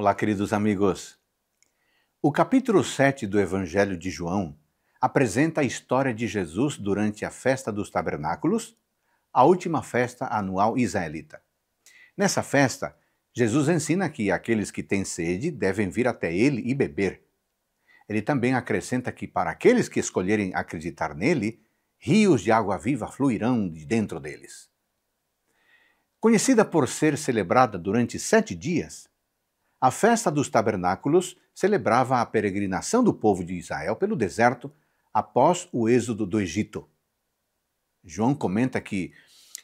Olá, queridos amigos. O capítulo 7 do Evangelho de João apresenta a história de Jesus durante a festa dos tabernáculos, a última festa anual israelita. Nessa festa, Jesus ensina que aqueles que têm sede devem vir até ele e beber. Ele também acrescenta que para aqueles que escolherem acreditar nele, rios de água viva fluirão de dentro deles. Conhecida por ser celebrada durante sete dias, a festa dos tabernáculos celebrava a peregrinação do povo de Israel pelo deserto após o êxodo do Egito. João comenta que,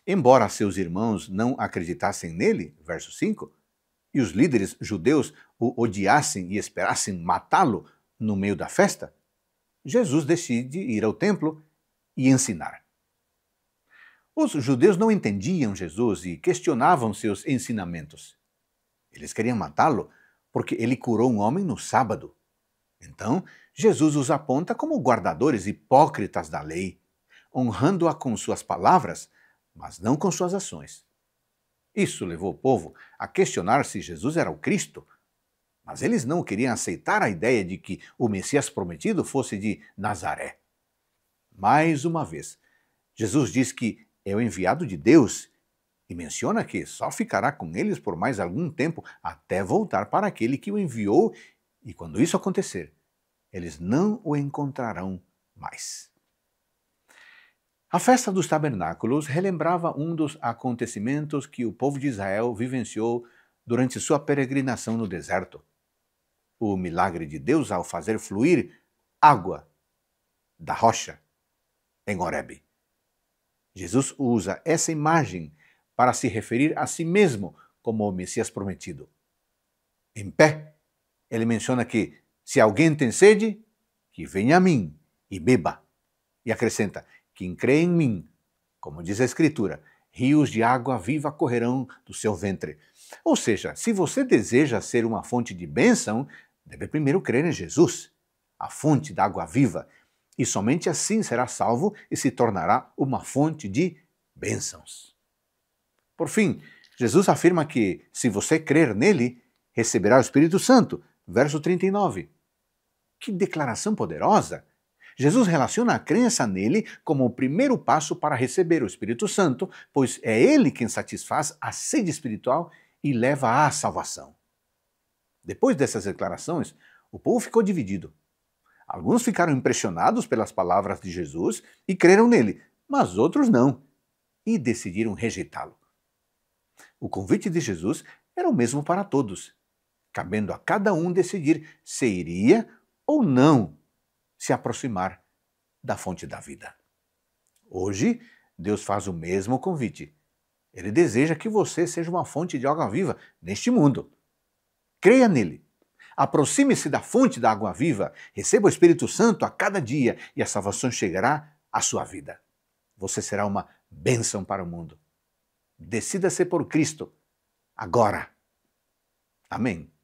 embora seus irmãos não acreditassem nele, verso 5, e os líderes judeus o odiassem e esperassem matá-lo no meio da festa, Jesus decide ir ao templo e ensinar. Os judeus não entendiam Jesus e questionavam seus ensinamentos. Eles queriam matá-lo porque ele curou um homem no sábado. Então, Jesus os aponta como guardadores hipócritas da lei, honrando-a com suas palavras, mas não com suas ações. Isso levou o povo a questionar se Jesus era o Cristo, mas eles não queriam aceitar a ideia de que o Messias prometido fosse de Nazaré. Mais uma vez, Jesus diz que é o enviado de Deus e menciona que só ficará com eles por mais algum tempo até voltar para aquele que o enviou, e quando isso acontecer, eles não o encontrarão mais. A festa dos tabernáculos relembrava um dos acontecimentos que o povo de Israel vivenciou durante sua peregrinação no deserto. O milagre de Deus ao fazer fluir água da rocha em Horebe. Jesus usa essa imagem para se referir a si mesmo como o Messias prometido. Em pé, ele menciona que se alguém tem sede, que venha a mim e beba. E acrescenta: quem crê em mim, como diz a Escritura, rios de água viva correrão do seu ventre. Ou seja, se você deseja ser uma fonte de bênção, deve primeiro crer em Jesus, a fonte da água viva, e somente assim será salvo e se tornará uma fonte de bênçãos. Por fim, Jesus afirma que, se você crer nele, receberá o Espírito Santo. Verso 39. Que declaração poderosa! Jesus relaciona a crença nele como o primeiro passo para receber o Espírito Santo, pois é ele quem satisfaz a sede espiritual e leva à salvação. Depois dessas declarações, o povo ficou dividido. Alguns ficaram impressionados pelas palavras de Jesus e creram nele, mas outros não, e decidiram rejeitá-lo. O convite de Jesus era o mesmo para todos, cabendo a cada um decidir se iria ou não se aproximar da fonte da vida. Hoje, Deus faz o mesmo convite. Ele deseja que você seja uma fonte de água viva neste mundo. Creia nele. Aproxime-se da fonte da água viva, receba o Espírito Santo a cada dia e a salvação chegará à sua vida. Você será uma bênção para o mundo. Decida-se por Cristo agora. Amém.